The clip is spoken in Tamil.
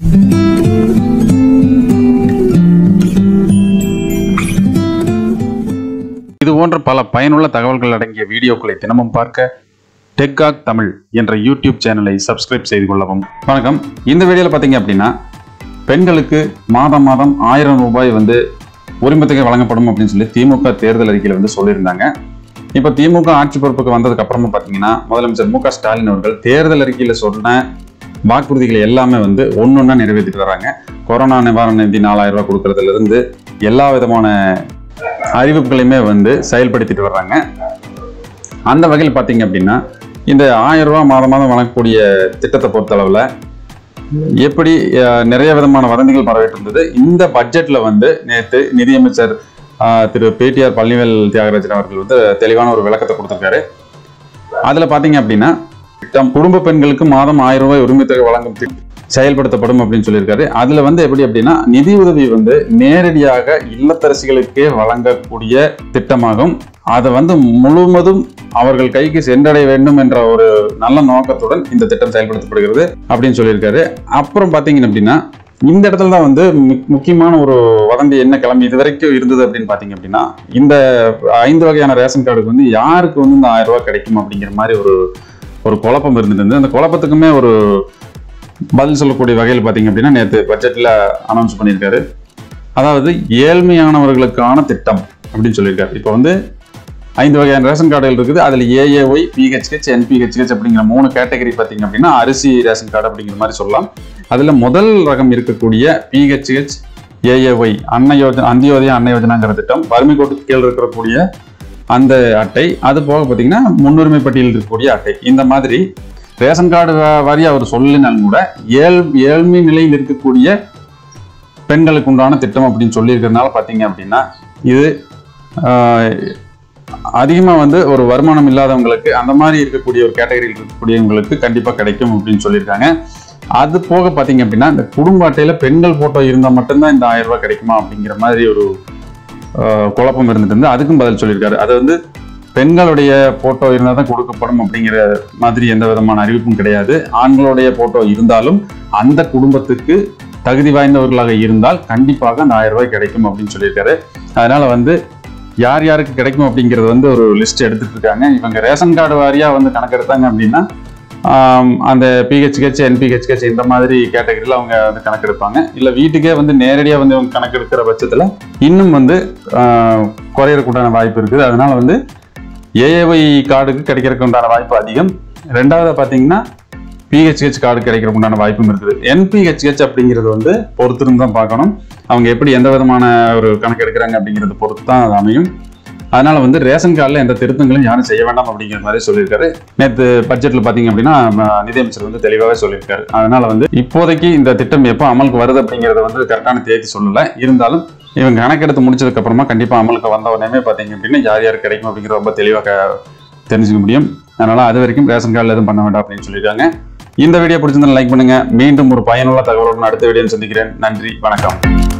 இது போன்ற பல பயனுள்ள தகவல்கள் அடங்கிய வீடியோக்களை தினமும் பார்க்க டெக்காக் தமிழ் என்ற யூடியூப் சேனலை சப்ஸ்கிரைப் செய்து கொள்ளவும். வணக்கம். இந்த வீடியோவில் பார்த்தீங்க அப்படின்னா பெண்களுக்கு மாதம் மாதம் ஆயிரம் ரூபாய் வந்து உரிமத்தொகை வழங்கப்படும் அப்படின்னு சொல்லி திமுக தேர்தல் அறிக்கையில் வந்து சொல்லியிருந்தாங்க. இப்போ திமுக ஆட்சி பொறுப்புக்கு வந்ததுக்கு அப்புறமா பார்த்தீங்கன்னா முதலமைச்சர் மு க ஸ்டாலின் அவர்கள் தேர்தல் அறிக்கையில் சொன்ன வாக்குறுதிகளை எல்லாமே வந்து ஒன்னொன்னா நிறைவேற்றிட்டு வராங்க. கொரோனா நிவாரண நிதி நாலாயிரம் ரூபா கொடுக்கறதுலேருந்து எல்லா விதமான அறிவிப்புகளையுமே வந்து செயல்படுத்திட்டு வர்றாங்க. அந்த வகையில் பார்த்தீங்க அப்படின்னா இந்த ஆயிரம் ரூபா மாதம் மாதம் வழங்கக்கூடிய திட்டத்தை பொறுத்தளவில் எப்படி நிறைய விதமான வதந்திகள் பரவிட்டு இருந்தது. இந்த பட்ஜெட்டில் வந்து நேற்று நிதியமைச்சர் திரு பேடிஆர் பழனிவேல் தியாகராஜன் அவர்கள் வந்து தெளிவான ஒரு விளக்கத்தை கொடுத்துருக்காரு. அதில் பார்த்தீங்க அப்படின்னா திட்டம். குடும்ப பெண்களுக்கு மாதம் ஆயிரம் ரூபாய் உரிமைத்தொகை வழங்கும் திட்டம் செயல்படுத்தப்படும் அப்படின்னு சொல்லியிருக்காரு. அதுல வந்து எப்படி அப்படின்னா நிதி உதவி வந்து நேரடியாக இல்லத்தரசிகளுக்கே வழங்கக்கூடிய திட்டமாகும். அதை வந்து முழுவதும் அவர்கள் கைக்கு சென்றடைய வேண்டும் என்ற ஒரு நல்ல நோக்கத்துடன் இந்த திட்டம் செயல்படுத்தப்படுகிறது அப்படின்னு சொல்லியிருக்காரு. அப்புறம் பார்த்தீங்க அப்படின்னா இந்த இடத்துல தான் வந்து முக்கியமான ஒரு வதந்தி என்ன கிளம்பி இது வரைக்கும் இருந்தது அப்படின்னு பார்த்தீங்க அப்படின்னா இந்த ஐந்து வகையான ரேஷன் கார்டுக்கு வந்து யாருக்கு வந்து இந்த ஆயிரம் ரூபாய் கிடைக்கும் அப்படிங்கிற மாதிரி ஒரு ஒரு குழப்பம் இருந்துட்டு இருந்தது. அந்த குழப்பத்துக்குமே ஒரு பதில் சொல்லக்கூடிய வகையில் பார்த்தீங்க அப்படின்னா நேற்று பட்ஜெட்டில் அனௌன்ஸ் பண்ணியிருக்காரு. அதாவது ஏழ்மையானவர்களுக்கான திட்டம் அப்படின்னு சொல்லியிருக்காரு. இப்போ வந்து ஐந்து வகையான ரேஷன் கார்டுகள் இருக்குது. அதில் ஏஏஒய் பிஹெச்ஹெச் என்பிஹெச்ஹெச் அப்படிங்கிற மூணு கேட்டகரி பார்த்தீங்க அப்படின்னா அரிசி ரேஷன் கார்டு அப்படிங்கிற மாதிரி சொல்லலாம். அதில் முதல் ரகம் இருக்கக்கூடிய பிஹெச்ஹெச் ஏஏஒய் அன்ன யோஜனா அந்தியோதய அன்ன யோஜனாங்கிற திட்டம். வறுமை கோட்டுக்கு கீழ் இருக்கக்கூடிய அந்த அட்டை அது போக பார்த்தீங்கன்னா முன்னுரிமை பட்டியலில் இருக்கக்கூடிய அட்டை. இந்த மாதிரி ரேஷன் கார்டு வாரி அவர் சொல்லினாலும் கூட ஏழ் ஏழ்மை நிலையில் இருக்கக்கூடிய பெண்களுக்கு உண்டான திட்டம் அப்படின்னு சொல்லியிருக்கிறதுனால பார்த்தீங்க அப்படின்னா இது அதிகமாக வந்து ஒரு வருமானம் இல்லாதவங்களுக்கு அந்த மாதிரி இருக்கக்கூடிய ஒரு கேட்டகரியில் இருக்கக்கூடியவங்களுக்கு கண்டிப்பாக கிடைக்கும் அப்படின்னு சொல்லியிருக்காங்க. அது போக பார்த்தீங்க அப்படின்னா இந்த குடும்ப அட்டையில் பெண்கள் ஃபோட்டோ இருந்தால் மட்டும்தான் இந்த ஆயிரம் ரூபாய் கிடைக்குமா அப்படிங்கிற மாதிரி ஒரு குழப்பம் இருந்துட்டு இருந்து அதுக்கும் பதில் சொல்லியிருக்காரு. அது வந்து பெண்களுடைய போட்டோ இருந்தால் தான் கொடுக்கப்படும் அப்படிங்கிற மாதிரி எந்த விதமான அறிவிப்பும் கிடையாது. ஆண்களுடைய போட்டோ இருந்தாலும் அந்த குடும்பத்துக்கு தகுதி வாய்ந்தவர்களாக இருந்தால் கண்டிப்பாக அந்த ஆயிரம் ரூபாய் கிடைக்கும் அப்படின்னு சொல்லியிருக்காரு. அதனால வந்து யார் யாருக்கு கிடைக்கும் அப்படிங்கிறது வந்து ஒரு லிஸ்ட் எடுத்துட்டு இருக்காங்க. இவங்க ரேஷன் கார்டு வாரியா வந்து கணக்கெடுத்தாங்க அப்படின்னா அந்த பிஹெச்ஹெச் என்பிஹெச்ஹெச் இந்த மாதிரி கேட்டகரியில் அவங்க வந்து கணக்கெடுப்பாங்க. இல்லை வீட்டுக்கே வந்து நேரடியாக வந்து அவங்க கணக்கெடுக்கிற பட்சத்தில் இன்னும் வந்து ஆஹ், வாய்ப்பு இருக்குது. அதனால் வந்து ஏஏஒய் கார்டுக்கு கிடைக்கிறதுக்கு உண்டான வாய்ப்பு அதிகம். ரெண்டாவது பார்த்தீங்கன்னா பிஹெச்ஹெச் கார்டு கிடைக்கிறதுக்கு உண்டான வாய்ப்பும் இருக்குது. என்பிஹெச்ஹெச் அப்படிங்கிறது வந்து பொறுத்திருந்து தான் பார்க்கணும். அவங்க எப்படி எந்த விதமான ஒரு கணக்கு எடுக்கிறாங்க அப்படிங்கிறது பொறுத்து தான் அது அமையும். அதனால வந்து ரேஷன் கார்டில் எந்த திருத்தங்களும் யாரும் செய்ய வேண்டாம் அப்படிங்கிற மாதிரி சொல்லியிருக்காரு. நேற்று பட்ஜெட்டில் பார்த்தீங்க அப்படின்னா நிதியமைச்சர் வந்து தெளிவாகவே சொல்லியிருக்காரு. அதனால வந்து இப்போதைக்கு இந்த திட்டம் எப்போ அமலுக்கு வருது அப்படிங்கிறத வந்து கரெக்டான தேதி சொல்லலை. இருந்தாலும் இவங்க கணக்கெடுத்து முடிச்சதுக்கு அப்புறமா கண்டிப்பாக அமலுக்கு வந்த உடனே பார்த்தீங்க அப்படின்னா யார் யார் கிடைக்கும் அப்படிங்கிற ரொம்ப தெளிவாக தெரிஞ்சுக்க முடியும். அதனால அது வரைக்கும் ரேஷன் கார்டில் எதுவும் பண்ண வேண்டாம் அப்படின்னு சொல்லியிருக்காங்க. இந்த வீடியோ பிடிச்சிருந்தா லைக் பண்ணுங்க. மீண்டும் ஒரு பயனுள்ள தகவலுடன் அடுத்த வீடியோ சந்திக்கிறேன். நன்றி. வணக்கம்.